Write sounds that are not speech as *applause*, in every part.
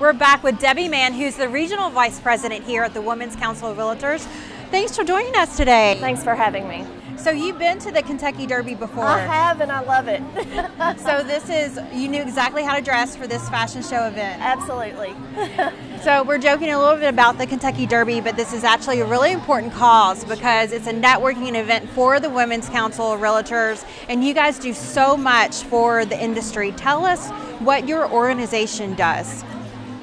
we're back with Debbie Mann, who's the Regional Vice President here at the Women's Council of Realtors. Thanks for joining us today. Thanks for having me. So you've been to the Kentucky Derby before. I have and I love it. *laughs* *laughs* so this is, you knew exactly how to dress for this fashion show event. Absolutely. *laughs* so we're joking a little bit about the Kentucky Derby, but this is actually a really important cause because it's a networking event for the Women's Council of Realtors and you guys do so much for the industry. Tell us what your organization does.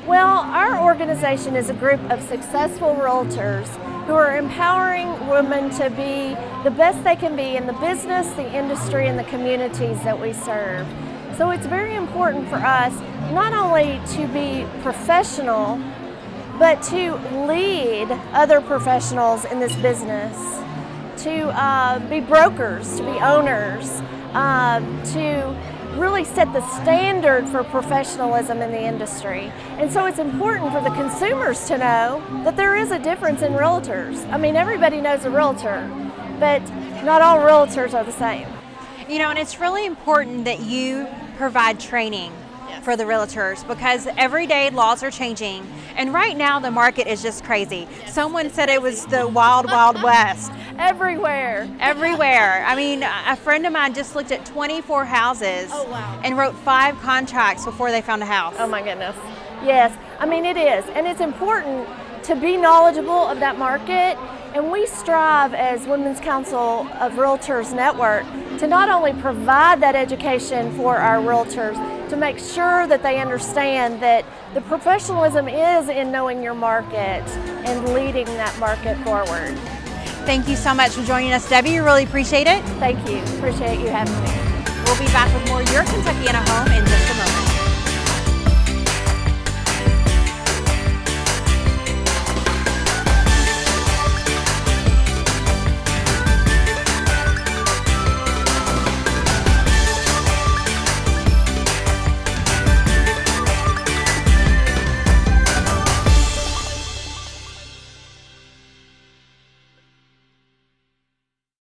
Well, our organization is a group of successful realtors who are empowering women to be the best they can be in the business, the industry, and the communities that we serve. So it's very important for us not only to be professional, but to lead other professionals in this business, to uh, be brokers, to be owners, uh, to really set the standard for professionalism in the industry. And so it's important for the consumers to know that there is a difference in realtors. I mean, everybody knows a realtor, but not all realtors are the same. You know, and it's really important that you provide training for the realtors because every day laws are changing and right now the market is just crazy. Someone said it was the wild wild west. Everywhere. Everywhere. I mean, a friend of mine just looked at 24 houses oh, wow. and wrote five contracts before they found a house. Oh my goodness. Yes, I mean it is and it's important to be knowledgeable of that market and we strive as Women's Council of Realtors Network to not only provide that education for our realtors, to make sure that they understand that the professionalism is in knowing your market and leading that market forward. Thank you so much for joining us, Debbie. We really appreciate it. Thank you. Appreciate you having me. We'll be back with more Your Kentuckiana Home in just a Home